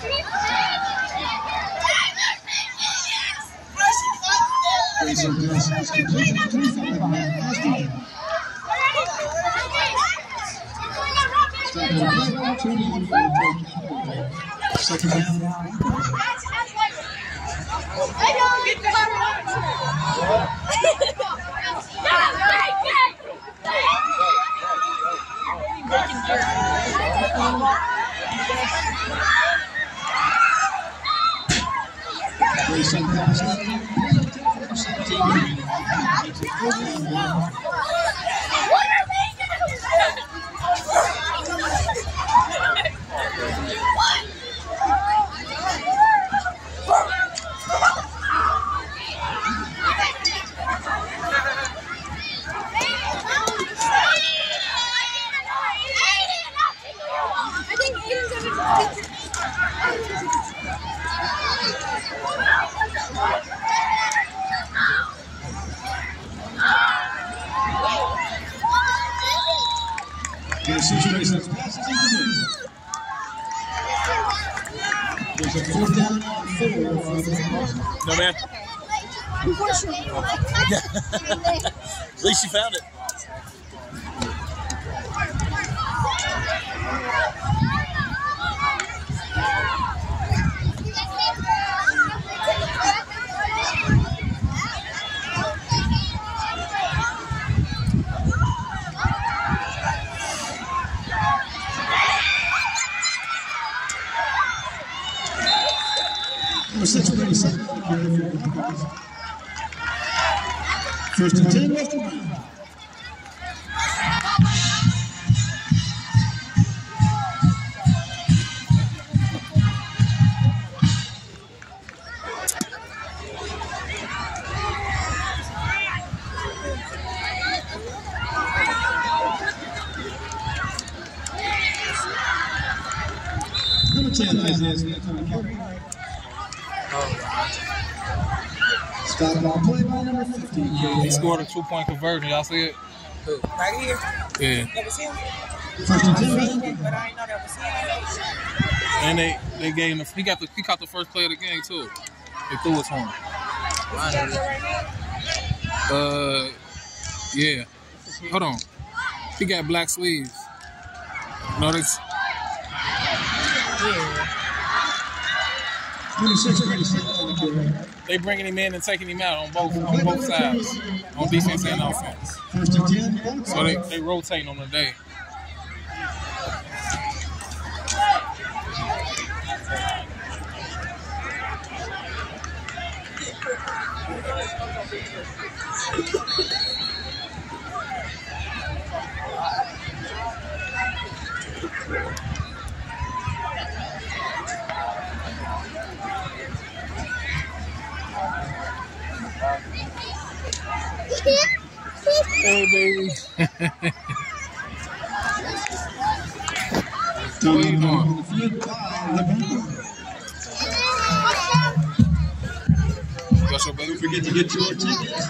Grayson Johnson is completed for three five behind Austin. Stop the play, two to one for the Second half. Grayson Johnson. I think Aiden's In situations, passes incomplete. There's a fourth down and four for No, man. At least you found it. First and ten, left and right. Number ten, Isaiah Smith on the ball play by number 15. He scored a two point conversion. Y'all see it? Right here. Yeah. That was him. First and ten, and. But I didn't know that was him. And they they gave him the, he got the he caught the first play of the game too. They threw it to him. Is he out there right now? Uh, yeah. Hold on. He got black sleeves. Notice. Yeah. 26, Grayson on the carry. They bringing him in and taking him out on both on both sides, on defense and offense. So they they rotating on the day. Hey baby. Down What are you on doing? the field by LeBron. Your baby. Don't forget to get your tickets